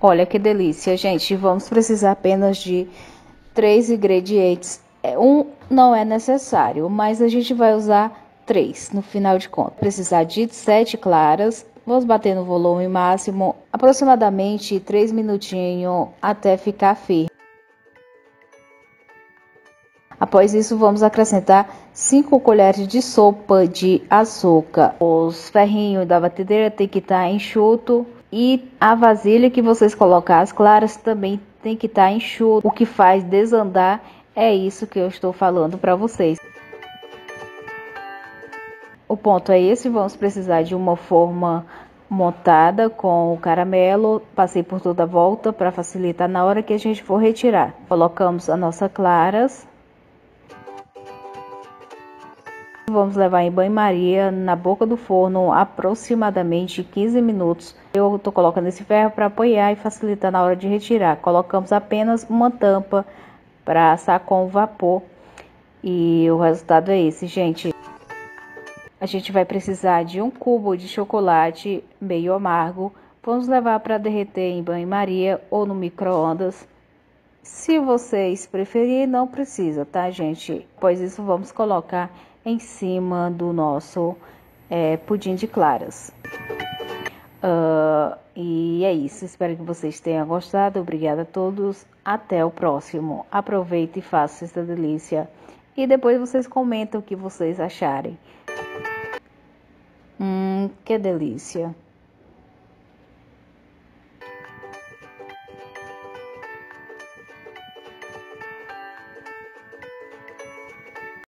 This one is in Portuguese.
Olha que delícia, gente. Vamos precisar apenas de três ingredientes. É, um não é necessário, mas a gente vai usar três no final de contas. Precisar de sete claras. Vamos bater no volume máximo aproximadamente três minutinhos até ficar firme. Após isso, vamos acrescentar 5 colheres de sopa de açúcar. Os ferrinhos da batedeira tem que estar tá enxuto e a vasilha que vocês colocar as claras também tem que estar tá enxuto. O que faz desandar é isso que eu estou falando para vocês. O ponto é esse, vamos precisar de uma forma montada com o caramelo, passei por toda a volta para facilitar na hora que a gente for retirar. Colocamos a nossa claras Vamos levar em banho-maria na boca do forno aproximadamente 15 minutos. Eu estou colocando esse ferro para apoiar e facilitar na hora de retirar. Colocamos apenas uma tampa para assar com vapor e o resultado é esse, gente. A gente vai precisar de um cubo de chocolate meio amargo. Vamos levar para derreter em banho-maria ou no micro-ondas. Se vocês preferirem, não precisa, tá, gente? Pois isso, vamos colocar em cima do nosso é, pudim de claras. Uh, e é isso, espero que vocês tenham gostado. Obrigada a todos. Até o próximo. Aproveite e faça essa delícia. E depois vocês comentam o que vocês acharem. Hum, que delícia.